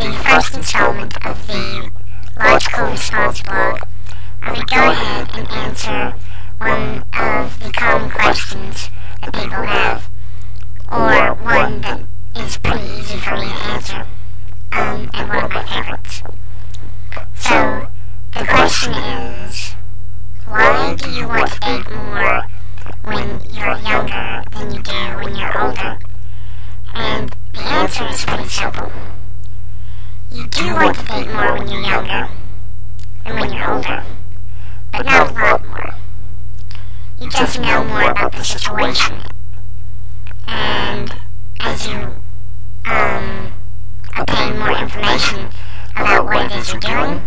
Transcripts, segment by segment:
the first installment of the Logical Response blog, I would go ahead and answer one of the common questions that people have, or one that is pretty easy for me to answer, um, and one of my favorites. So, the question is, why do you want to date more when you're younger than you do when you're older? And the answer is pretty simple. You do want to date more when you're younger than when you're older, but not a lot more. You just know more about the situation. And as you um, obtain more information about what it is you're doing,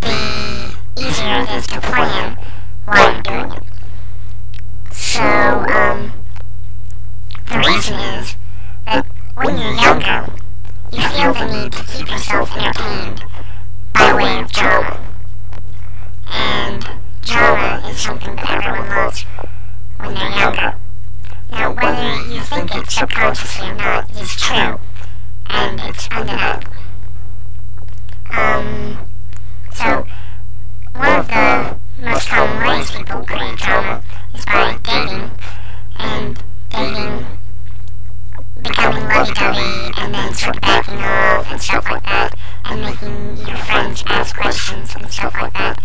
the easier it is to plan why you're doing it. So, um, the reason is that when you're you feel the need to keep yourself entertained by way of drama. And drama is something that everyone loves when they're younger. Now, whether you think it subconsciously or not is true, and it's undeniable. Um, so, one of the most common ways people create drama is by dating, and dating becoming lovey-dovey and then sort of and stuff like that, and making your friends ask questions and stuff like that,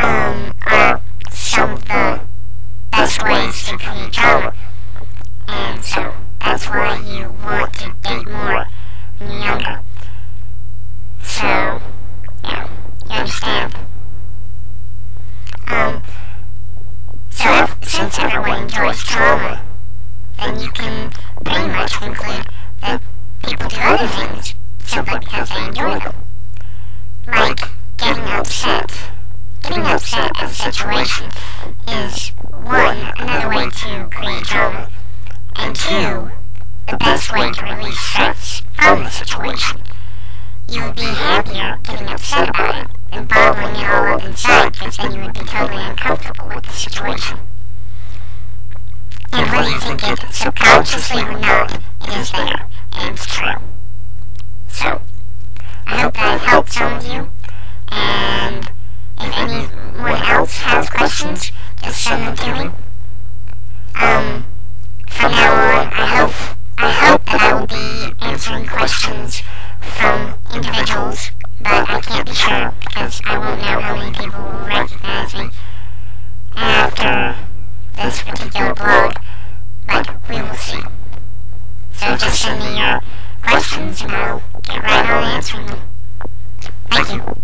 um, are some of the best ways to create drama. And so that's why you want to date more younger. So, yeah, you understand. Um, so since everyone enjoys drama, then you can pretty much conclude that other things simply because they enjoy them. Like getting upset. Getting upset at a situation is, one, another way to create drama, and two, the best way to release stress from the situation. You would be happier getting upset about it than bottling it all up inside because then you would be totally uncomfortable with the situation. And whether you think it subconsciously or not, it is there, has questions, just send them to me. Um, from now on, I hope, I hope that I will be answering questions from individuals, but I can't be sure because I won't know how many people will recognize me after this particular blog, but we will see. So just send me your questions and I'll get right on answering them. Thank you.